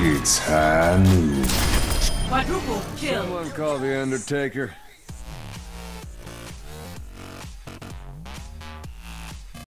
It's high noon. Quadruple kill. Someone call the Undertaker.